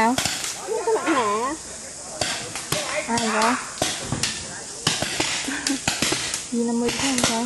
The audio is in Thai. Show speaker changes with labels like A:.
A: nào
B: นี่ก็หนักหนา
A: ai đó gì là mười không sao